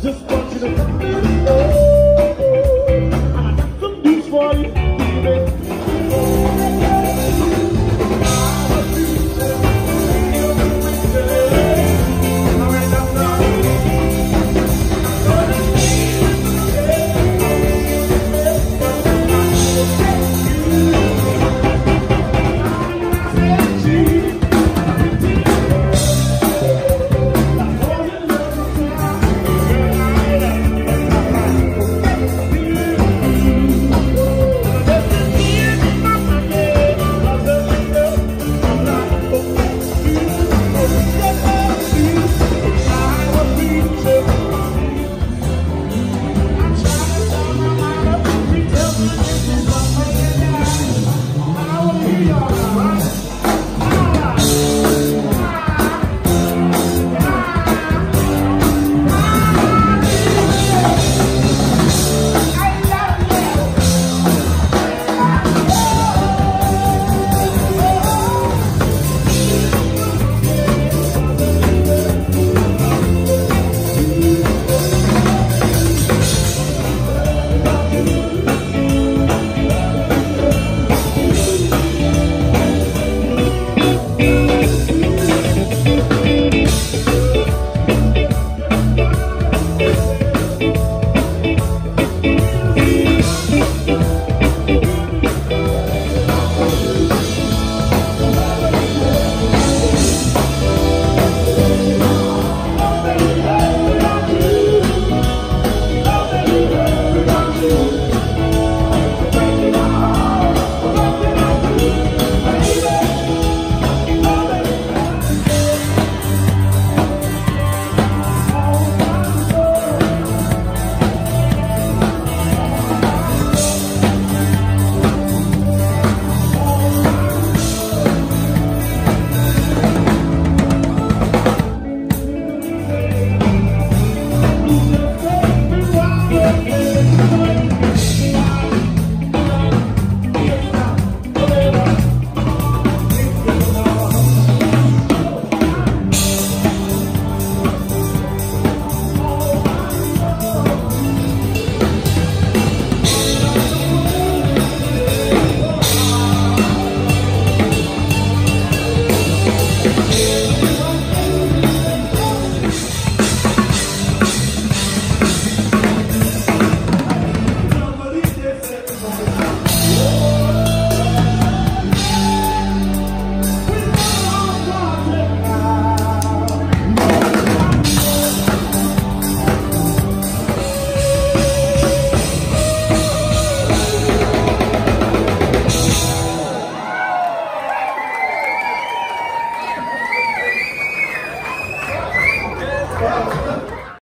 Just want you to